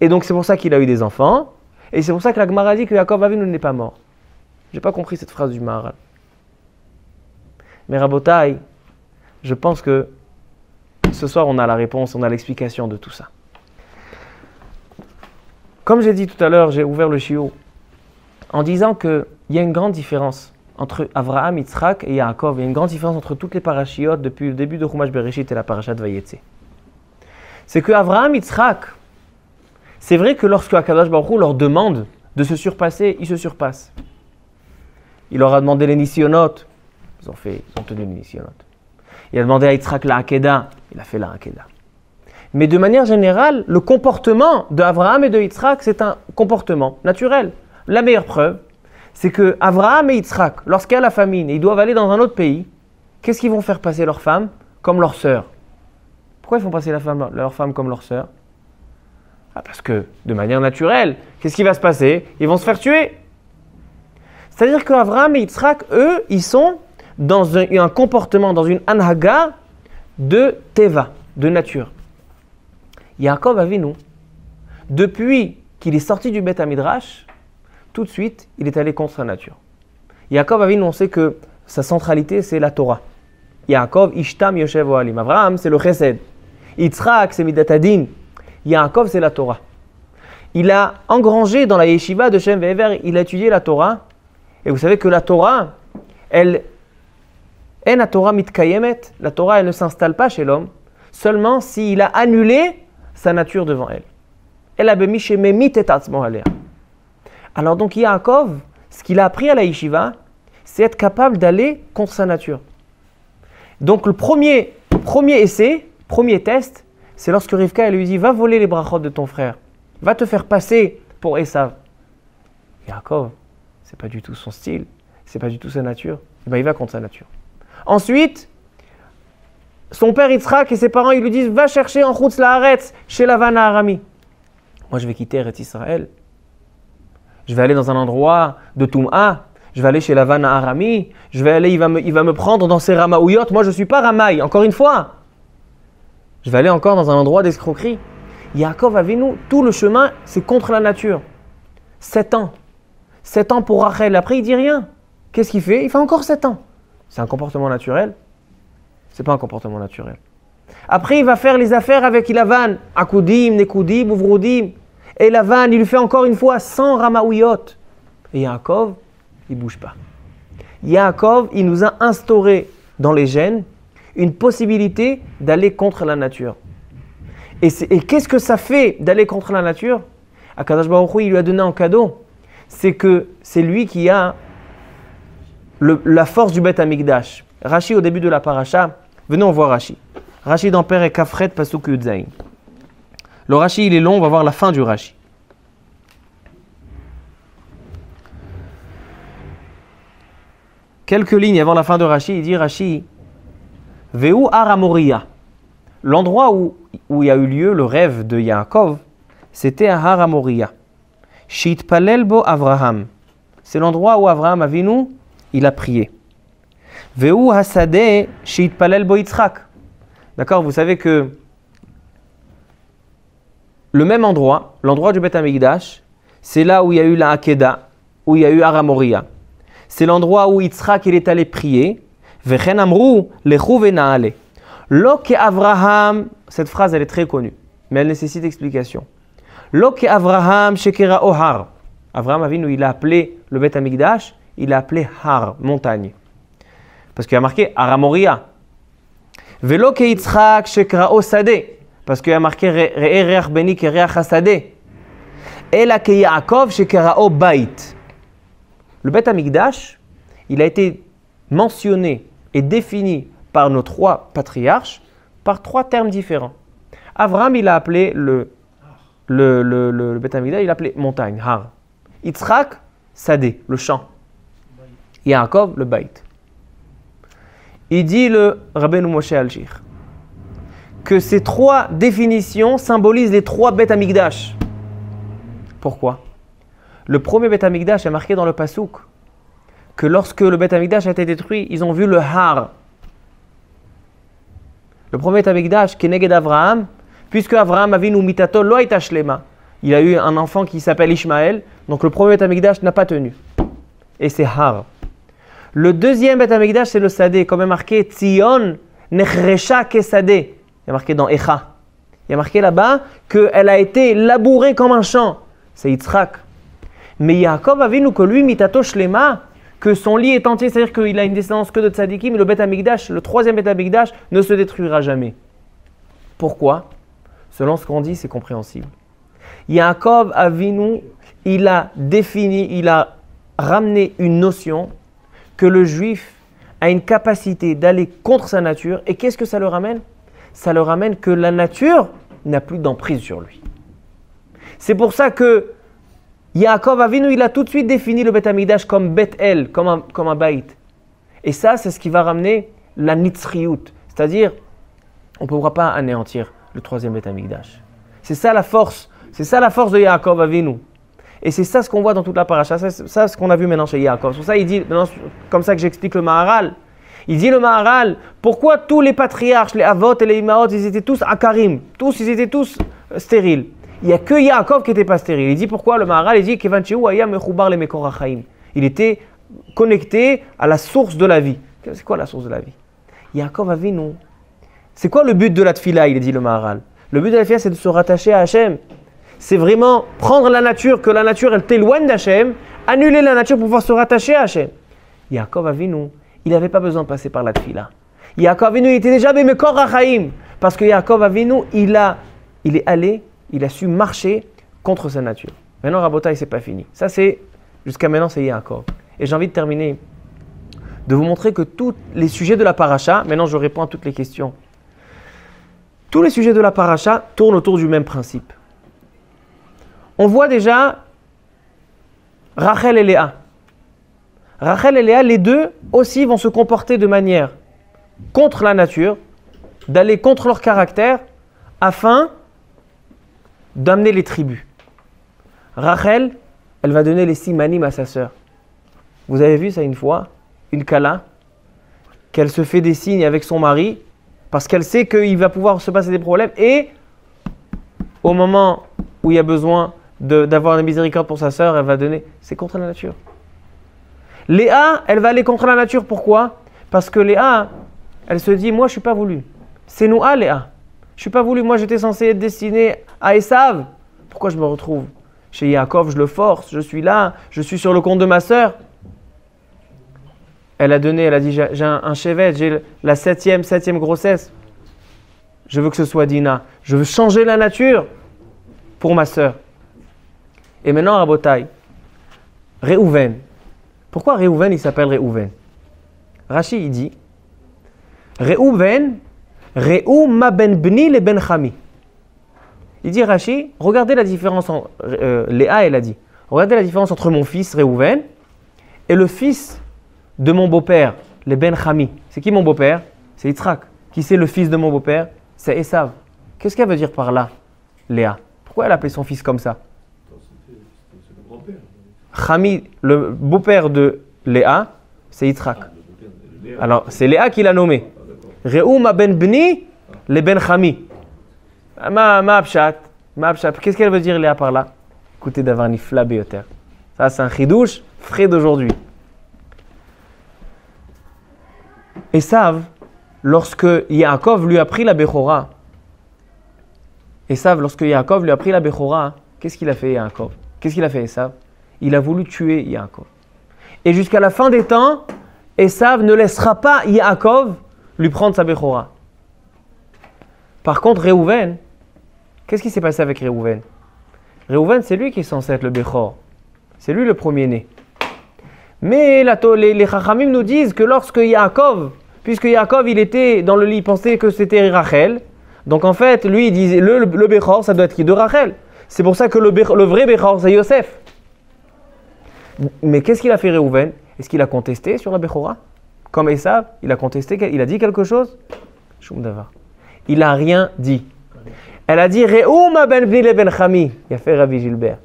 et donc c'est pour ça qu'il a eu des enfants, et c'est pour ça que la Gemara dit que Yaakov Avinu n'est pas mort. J'ai pas compris cette phrase du Maharal. Mais Rabotai, je pense que ce soir on a la réponse, on a l'explication de tout ça. Comme j'ai dit tout à l'heure, j'ai ouvert le chiot en disant qu'il y a une grande différence entre Abraham, Yitzhak et Yaakov. Il y a une grande différence entre toutes les parachiotes depuis le début de Chumash Bereshit et la parachat Vayetse. C'est que Abraham, Yitzhak, c'est vrai que lorsque Akadosh Baruch leur demande de se surpasser, ils se surpassent. Il leur a demandé les ils ont, fait, ils tenu les. Il a demandé à Yitzhak la Hakeda, il a fait la Hakeda. Mais de manière générale, le comportement d'Abraham et de Yitzhak, c'est un comportement naturel. La meilleure preuve, c'est que Abraham et Yitzhak, lorsqu'il y a la famine et ils doivent aller dans un autre pays, qu'est-ce qu'ils vont faire passer leur femme comme leur sœur Pourquoi ils font passer la femme, leur femme comme leur sœur ah, Parce que, de manière naturelle, qu'est-ce qui va se passer? Ils vont se faire tuer. C'est-à-dire qu'Abraham et Yitzhak, eux, ils sont dans un, comportement, dans une anhaga de teva, de nature. Yaakov Avinu, depuis qu'il est sorti du Beth Midrash, tout de suite, il est allé contre sa nature. Yaakov Avinu, on sait que sa centralité, c'est la Torah. Yaakov, Ishtam, Yoshev, Oalim. Abraham, c'est le Chesed. Yitzhak, c'est Midatadin. Yaakov, c'est la Torah. Il a engrangé dans la yeshiva de Shem Ve'ever, il a étudié la Torah. Et vous savez que la Torah, elle, est la Torah mitkayemet. La Torah, elle ne s'installe pas chez l'homme, seulement s'il a annulé sa nature devant elle. Elle a et Alors donc Yaakov, ce qu'il a appris à la yeshiva, c'est être capable d'aller contre sa nature. Donc le premier, premier essai, premier test, c'est lorsque Rivka elle lui dit va voler les brachot de ton frère, va te faire passer pour Esav. Yaakov, c'est pas du tout son style, c'est pas du tout sa nature. Eh ben, il va contre sa nature. Ensuite, son père Yitzhak et ses parents, ils lui disent Va chercher en Chutz Laaretz, chez Lavana Arami. Moi, je vais quitter Eretz Israël. Je vais aller dans un endroit de Toum'a. Je vais aller chez Lavana Arami. Je vais aller, il va me, il va me prendre dans ses Ramaouyot. Moi, je ne suis pas Ramaï, encore une fois. Je vais aller encore dans un endroit d'escroquerie. Yaakov nous tout le chemin, c'est contre la nature. Sept ans. Sept ans pour Rachel. Après, il dit rien. Qu'est-ce qu'il fait? Il fait encore sept ans. C'est un comportement naturel? C'est pas un comportement naturel. Après, il va faire les affaires avec Ilavan, Akudim, Nekudim, Ouvroudim. Et Ilavan, il lui fait encore une fois 100 Ramaouyot. Et Yaakov, il bouge pas. Yaakov, il nous a instauré dans les gènes une possibilité d'aller contre la nature. Et, qu'est-ce que ça fait d'aller contre la nature? Akadash Baruch il lui a donné un cadeau. C'est que c'est lui qui a la force du Beth Amigdash. Rashi, au début de la paracha, Venez, on voit Rashi. Rashi dans et Kafret, Pasuk. Le Rashi, il est long, on va voir la fin du Rashi. Quelques lignes avant la fin de Rashi, il dit Rashi, Veu Aramoria. L'endroit où, où il y a eu lieu le rêve de Yaakov, c'était à Haramoria. Palelbo Avraham. C'est l'endroit où Avraham Avinu, il a prié. Veu bo D'accord Vous savez que le même endroit, l'endroit du Beth Amikdash, c'est là où il y a eu la Hakeda, où il y a eu Aramoria. C'est l'endroit où Yitzhak il est allé prier. Vechen amru Avraham, cette phrase elle est très connue, mais elle nécessite explication. Lo Avraham shekera ohar. Avraham Avinu, il a appelé le Beth Amikdash, il a appelé Har, montagne. Parce qu'il a marqué Aramoria. Velo ke Yitzhak shekrao sade. Parce qu'il a marqué Re'ereach beni kereach hasade. Ela ke Yaakov shekrao bait. Le Bet Amigdash, il a été mentionné et défini par nos trois patriarches par trois termes différents. Avram, il a appelé le, le, le, le, il a appelé montagne, Har. Yitzhak, Sadé, le champ. Yaakov, le bait. Il dit le Rabbeinu Moshe Algir que ces trois définitions symbolisent les trois bêtes amigdash. Pourquoi? Le premier bête amigdash est marqué dans le Pasouk que lorsque le bête amigdash a été détruit, ils ont vu le Har. Le premier bête amigdash, qui est Neged Avraham, puisque Avraham avinu mitato lo Il a eu un enfant qui s'appelle Ishmaël, donc le premier bête amigdash n'a pas tenu. Et c'est Har. Le deuxième Beth Amikdash, c'est le Sadé, comme est marqué Tzion Nechresha Kesadé. Il a marqué dans Echa. Il y a marqué là-bas qu'elle a été labourée comme un champ. C'est Yitzhak. Mais Yaakov a vu que lui, Mitato Shlema, que son lit est entier, c'est-à-dire qu'il a une descendance que de tzadikim, mais le Amikdash, le troisième Amikdash, ne se détruira jamais. Pourquoi? Selon ce qu'on dit, c'est compréhensible. Yaakov Avinu, il a défini, il a ramené une notion que le juif a une capacité d'aller contre sa nature. Et qu'est-ce que ça le ramène? Ça le ramène que la nature, n'a plus d'emprise sur lui. C'est pour ça que Yaakov Avinu, il a tout de suite défini le Beth Amidash comme Bet El, comme un, comme un. Et ça, c'est ce qui va ramener la Nitzriyut. C'est-à-dire, on ne pourra pas anéantir le troisième Beth. C'est ça la force. C'est ça la force de Yaakov Avinu. Et c'est ça ce qu'on voit dans toute la paracha. C'est ça ce qu'on a vu maintenant chez Yaakov. C'est ça il dit, comme ça que j'explique le Maharal. Il dit le Maharal, pourquoi tous les patriarches, les Avot et les Imaot, ils étaient tous akarim, tous, ils étaient tous stériles. Il n'y a que Yaakov qui n'était pas stérile. Il dit pourquoi le Maharal, il dit Il était connecté à la source de la vie. C'est quoi la source de la vie? Yaakov a vu non. C'est quoi le but de la tfila, il dit le Maharal? Le but de la tfila, c'est de se rattacher à Hachem. C'est vraiment prendre la nature, que la nature, elle t'éloigne d'Hachem, annuler la nature pour pouvoir se rattacher à Hachem. Yaakov a vu non. Il n'avait pas besoin de passer par la tfila. Yaakov Avinu, il était déjà Bemekor Rachaim. Parce que Yaakov Avinu, il, a, il est allé, il a su marcher contre sa nature. Maintenant, Rabotai, c'est pas fini. Ça, c'est, jusqu'à maintenant, c'est Yaakov. Et j'ai envie de terminer, de vous montrer que tous les sujets de la paracha, maintenant je réponds à toutes les questions, tous les sujets de la paracha tournent autour du même principe. On voit déjà Rachel et Léa. Rachel et Léa, les deux aussi vont se comporter de manière contre la nature, d'aller contre leur caractère, afin d'amener les tribus. Rachel, elle va donner les simanim à sa sœur. Vous avez vu ça une fois, une kala, qu'elle se fait des signes avec son mari, parce qu'elle sait qu'il va pouvoir se passer des problèmes, et au moment où il y a besoin d'avoir la miséricorde pour sa sœur, elle va donner. C'est contre la nature. Léa, elle va aller contre la nature. Pourquoi? Parce que Léa, elle se dit, moi je suis pas voulu. C'est nous à Léa. Je suis pas voulu. Moi j'étais censé être destiné à Esav. Pourquoi je me retrouve chez Yaakov? Je le force. Je suis là. Je suis sur le compte de ma sœur. Elle a donné, elle a dit, j'ai un, chevet, j'ai la septième, septième grossesse. Je veux que ce soit Dina. Je veux changer la nature pour ma sœur. Et maintenant, à Botaï, Réhouven, pourquoi Réhouven, il s'appelle Réhouven? Rachi, il dit Réhouven, Réhou ma ben bni le ben chami. Il dit Rachi, regardez la différence, entre euh, Léa, elle a dit, regardez la différence entre mon fils Réhouven et le fils de mon beau-père, le ben chami. C'est qui mon beau-père? C'est Yitzhak. Qui c'est le fils de mon beau-père? C'est Esav. Qu'est-ce qu'elle veut dire par là, Léa? Pourquoi elle appelé son fils comme ça? Chami, le beau-père de Léa, c'est Yitzhak. Alors, c'est Léa qui l'a nommé. Re'uma ben bni, le ben Chami. Ma, ma Qu'est-ce qu'elle veut dire Léa par là? Écoutez d'avoir ni terre. Ça, c'est un chidouche frais d'aujourd'hui. Et savent, lorsque Yaakov lui a pris la Bechora, et savent, lorsque Yaakov lui a pris la Bechora, qu'est-ce qu'il a fait Yaakov? Qu'est-ce qu'il a fait Esav il a voulu tuer Yaakov. Et jusqu'à la fin des temps, Esav ne laissera pas Yaakov lui prendre sa Bechora. Par contre, Réhouven, qu'est-ce qui s'est passé avec Réhouven Réhouven, c'est lui qui est censé être le Bechor. C'est lui le premier-né. Mais les, les Chachamim nous disent que lorsque Yaakov, puisque Yaakov il était dans le lit, il pensait que c'était Rachel, donc en fait, lui il disait le, le, Bechor, ça doit être qui de Rachel. C'est pour ça que le, vrai Bechor, c'est Yosef. Mais qu'est-ce qu'il a fait Réhouven Est-ce qu'il a contesté sur la Bechora? Comme Esav, il a contesté, il a dit quelque chose? Il n'a rien dit. Elle a dit Réhouma ben ben chami. Il a fait Ravi Gilbert.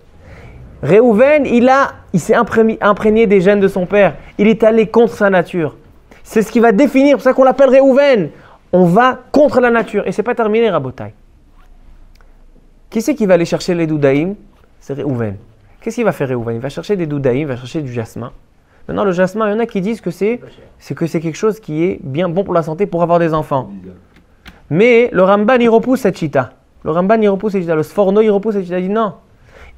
Réhouven, il, a, il s'est imprégné, des gènes de son père. Il est allé contre sa nature. C'est ce qui va définir, c'est pour ça qu'on l'appelle Réhouven. On va contre la nature. Et c'est pas terminé, Rabotai. Qui c'est qui va aller chercher les Doudaïm? C'est Réhouven. Qu'est-ce qu'il va faire Réhouven? Il va chercher des doudaïm, il va chercher du jasmin. Maintenant, le jasmin, il y en a qui disent que c'est, que c'est quelque chose qui est bien bon pour la santé pour avoir des enfants. Mais le Ramban, il repousse cette chita. Le Ramban, il repousse cette chita. Le Sforno, il repousse cette chita. Il dit non.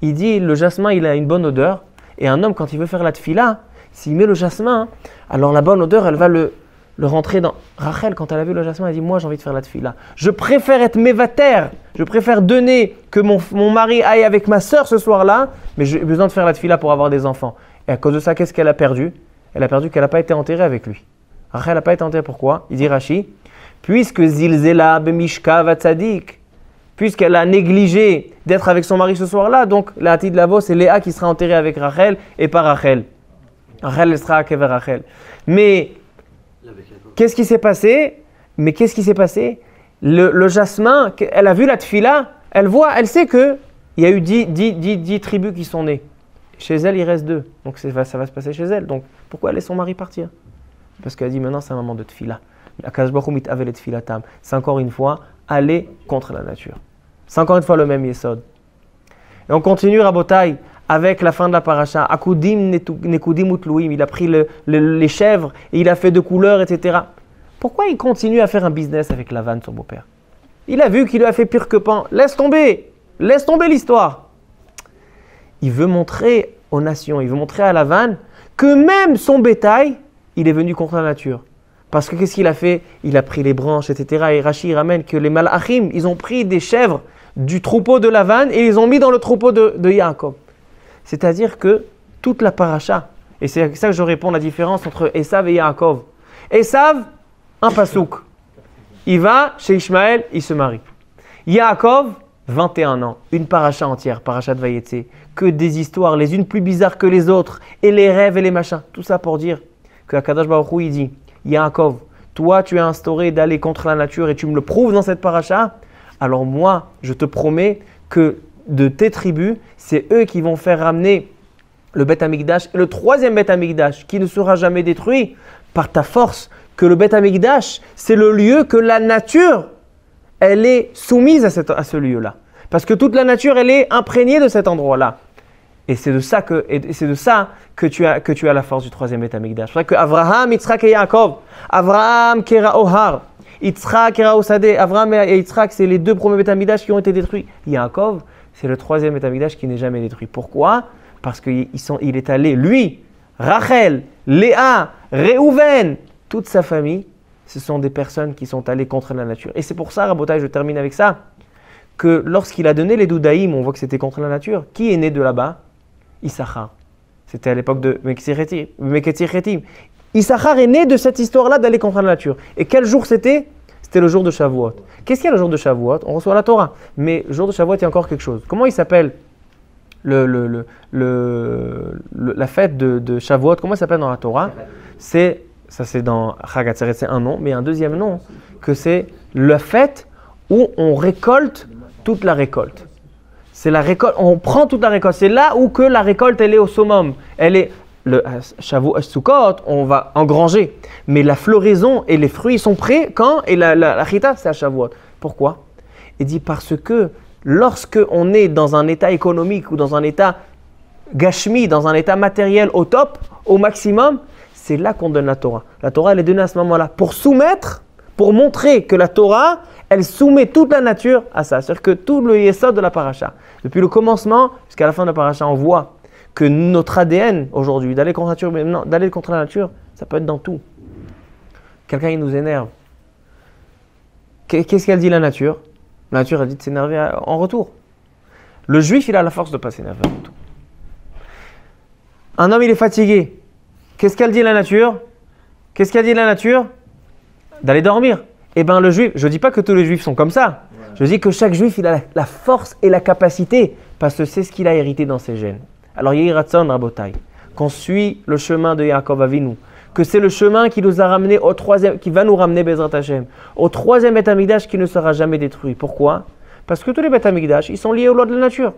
Il dit le jasmin, il a une bonne odeur. Et un homme, quand il veut faire la tfila, s'il met le jasmin, alors la bonne odeur, elle va le, le rentrer dans. Rachel, quand elle a vu le jasmin, elle dit Moi, j'ai envie de faire la tefila. Je préfère être mévater. Je préfère donner que mon, mon mari aille avec ma soeur ce soir-là, mais j'ai besoin de faire la tefila pour avoir des enfants. Et à cause de ça, qu'est-ce qu'elle a perdu? Elle a perdu qu'elle n'a pas été enterrée avec lui. Rachel n'a pas été enterrée. Pourquoi? Il dit Rashi Puisque Zilzela Bemishka Vatzadik, puisqu'elle a négligé d'être avec son mari ce soir-là, donc la de Lavo, c'est Léa qui sera enterrée avec Rachel et pas Rachel. Rachel sera avec Rachel. Mais qu'est-ce qui s'est passé? Mais qu'est-ce qui s'est passé? Le, jasmin, elle a vu la tfila, elle voit, elle sait que il y a eu dix, tribus qui sont nées. Chez elle, il reste deux. Donc ça va se passer chez elle. Donc pourquoi laisse son mari partir? Parce qu'elle dit maintenant c'est un moment de tfila. C'est encore une fois aller contre la nature. C'est encore une fois le même yesod. Et on continue Rabotai avec la fin de la paracha. Akudim nekudim utluim. Il a pris les chèvres et il a fait de couleurs, etc. Pourquoi il continue à faire un business avec la vanne, son beau-père? Il a vu qu'il lui a fait pire que pan. Laisse tomber. Laisse tomber l'histoire. Il veut montrer aux nations, il veut montrer à la vanne que même son bétail, il est venu contre la nature. Parce que qu'est-ce qu'il a fait? Il a pris les branches, etc. Et Rachid ramène que les malachim, ils ont pris des chèvres du troupeau de la vanne et ils ont mis dans le troupeau de, Yaakov. C'est-à-dire que toute la paracha, et c'est ça que je réponds la différence entre Esav et Yaakov. Esav, un pasouk. Il va chez Ishmaël, il se marie. Yaakov, 21 ans, une paracha entière, paracha de Vayetse, que des histoires, les unes plus bizarres que les autres, et les rêves et les machins. Tout ça pour dire que Akadash Baruch il dit Yaakov, toi tu as instauré d'aller contre la nature et tu me le prouves dans cette paracha, alors moi je te promets que de tes tribus, c'est eux qui vont faire ramener le Beth Amikdash, le troisième Beth Amikdash, qui ne sera jamais détruit par ta force, que le Beth Amikdash, c'est le lieu que la nature, elle est soumise à, ce lieu-là. Parce que toute la nature, elle est imprégnée de cet endroit-là. Et c'est de ça que, c'est de ça que tu as, que tu as la force du troisième Betamikdash. C'est vrai que Abraham, Yitzhak et Yaakov, Abraham, Kera Ohar, Yitzhak, Osadeh, Abraham et Yitzhak, c'est les deux premiers Betamikdash qui ont été détruits. Yaakov, c'est le troisième Betamikdash qui n'est jamais détruit. Pourquoi? Parce qu'il il est allé, lui, Rachel, Léa, Réhouven, toute sa famille, ce sont des personnes qui sont allées contre la nature. Et c'est pour ça, Rabotai, je termine avec ça, que lorsqu'il a donné les Doudaïm, on voit que c'était contre la nature. Qui est né de là-bas? Issachar. C'était à l'époque de Meketziretim. Issachar est né de cette histoire-là d'aller contre la nature. Et quel jour c'était? C'était le jour de Shavuot. Qu'est-ce qu'il y a le jour de Shavuot? On reçoit la Torah. Mais le jour de Shavuot, il y a encore quelque chose. Comment il s'appelle le, le, le, la fête de, de Shavuot? Comment il s'appelle dans la Torah? C'est ça c'est dans Chagatzeret, c'est un nom, mais un deuxième nom, que c'est la fête où on récolte toute la récolte. C'est la récolte, on prend toute la récolte. C'est là où que la récolte, elle est au summum. Elle est, le Shavuot Sukkot, on va engranger. Mais la floraison et les fruits sont prêts quand Et la, la, chita, c'est à Shavuot. Pourquoi? Il dit parce que lorsque on est dans un état économique ou dans un état gashmi, dans un état matériel au top, au maximum, c'est là qu'on donne la Torah. La Torah, elle est donnée à ce moment-là pour soumettre, pour montrer que la Torah, elle soumet toute la nature à ça. C'est-à-dire que tout le yesod de la paracha, depuis le commencement jusqu'à la fin de la paracha, on voit que notre ADN aujourd'hui, d'aller contre, la nature, d'aller contre la nature, ça peut être dans tout. Quelqu'un, il nous énerve. Qu'est-ce qu'elle dit la nature? La nature, elle dit de s'énerver en retour. Le juif, il a la force de ne pas s'énerver en retour. Un homme, il est fatigué. Qu'est-ce qu'elle dit la nature? Qu'est-ce qu'elle dit la nature? D'aller dormir. Eh bien, le juif, je ne dis pas que tous les juifs sont comme ça. Je dis que chaque juif, il a la, force et la capacité, parce que c'est ce qu'il a hérité dans ses gènes. Alors, Yehiratson Rabotai, qu'on suit le chemin de Yaakov Avinu, que c'est le chemin qui nous a ramené au troisième, qui va nous ramener Bezrat Hashem, au troisième Betamigdash qui ne sera jamais détruit. Pourquoi? Parce que tous les Betamigdash, ils sont liés aux lois de la nature.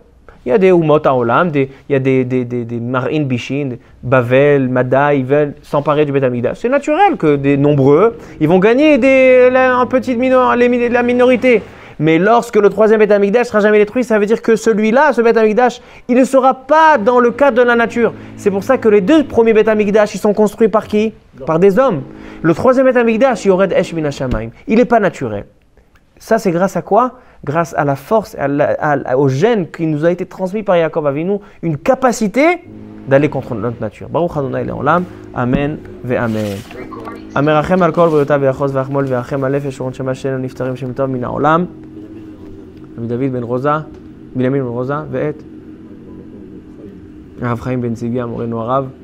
Il y a des Umot Olam, il y a des, des, des, des Marin Bishin, Bavel, Mada, ils veulent s'emparer du Betamigdash. C'est naturel que des nombreux, ils vont gagner des, un petit minor, la minorité. Mais lorsque le troisième Betamigdash sera jamais détruit, ça veut dire que celui-là, ce Betamigdash, il ne sera pas dans le cadre de la nature. C'est pour ça que les deux premiers Betamigdash, ils sont construits par qui Par des hommes. Le troisième Betamigdash, Yored Esh Shamaim. Il n'est pas naturel. Ça, c'est grâce à quoi Grâce à la force, à au gène qui nous a été transmis par Yaakov Avinu, une capacité d'aller contre notre nature. Baruch Adonai Le'olam. Amen ve Amen. המרחם על כל בריאותיו ויחוז ויחמול וירחם על נפש ורון שמה שאין נפטרים שם טוב מן העולם. רבי דוד בן רוזה, בנימין בן רוזה, ואת הרב חיים בן ציגי, המורנו הרב.